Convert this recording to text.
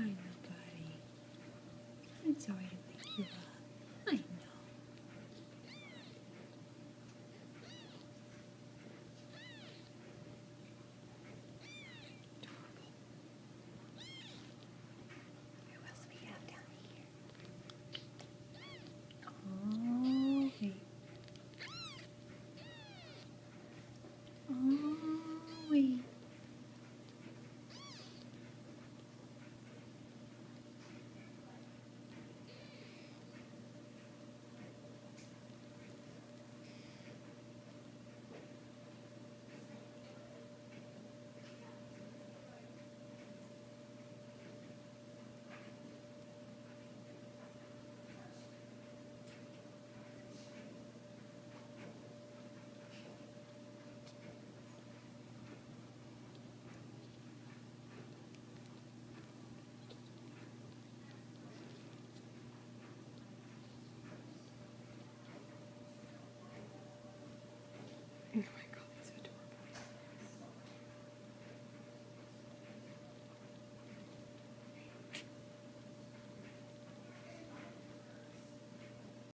I know, buddy. I'm sorry to wake you up. Oh my